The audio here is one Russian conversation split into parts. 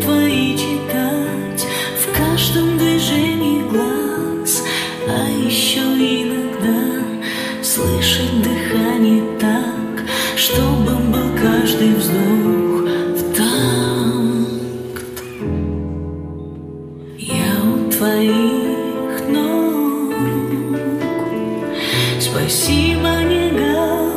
твои читать в каждом движении глаз, а еще иногда слышать дыхание так, чтобы был каждый вздох в такт. Я у твоих ног, спасибо, не гад.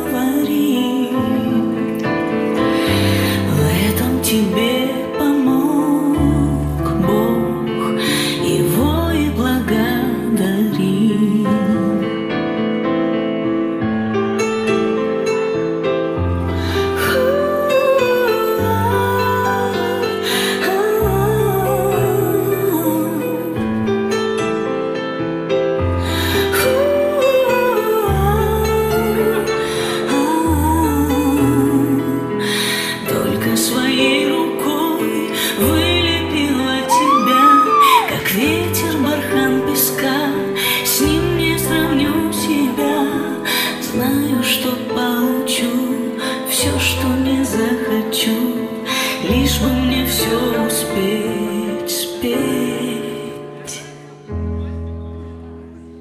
Лишь бы мне все успеть спеть.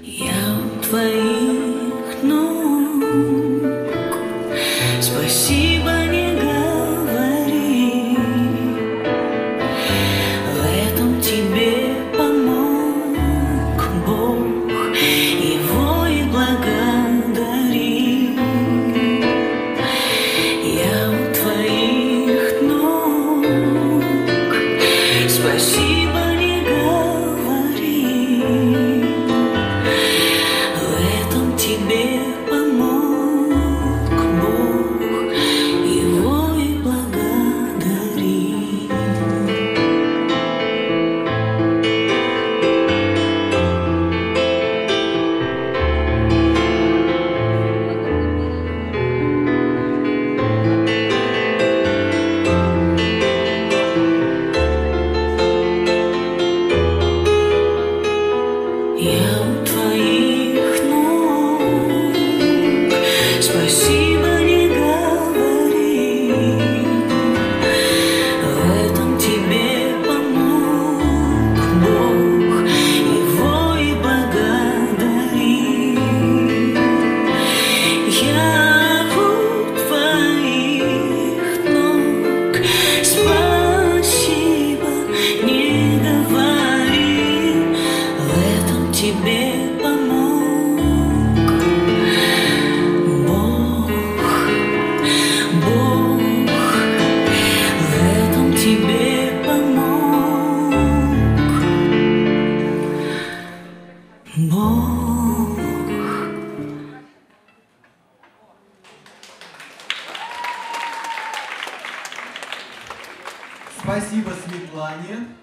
Я у твоих 要多一 Спасибо Светлане.